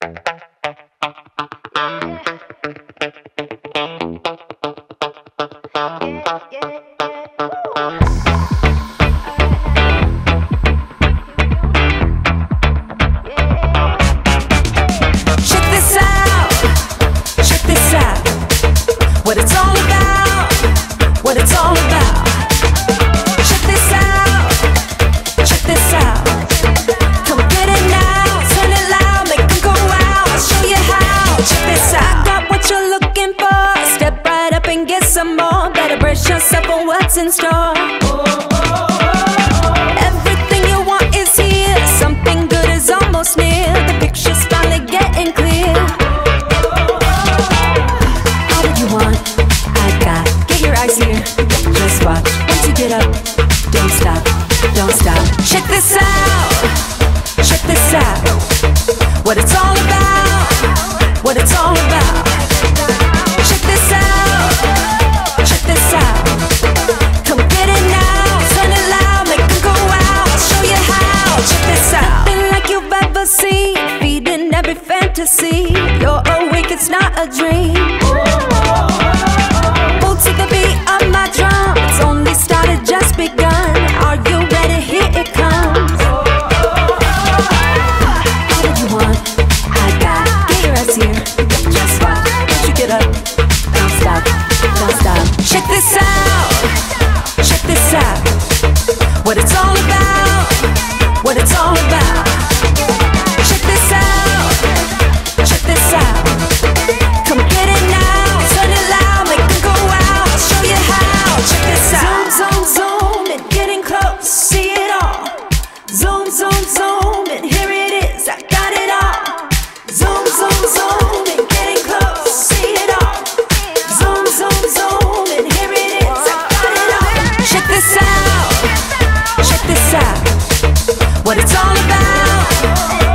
Thank you. In store. Everything you want is here. Something good is almost near. The picture's finally getting clear. You want? I got. Get your eyes here. Just watch. Once you get up, don't stop. Don't stop. Check this out. Check this out. What it's all to see you're awake, it's not a dream. Move to the beat of my drum. It's only started, just begun. Are you ready? Here it comes. What you want? I got. Get your ass here. Just rock. Don't you get up? Don't stop. Don't stop. Check this out. Check this out. What it's all. show.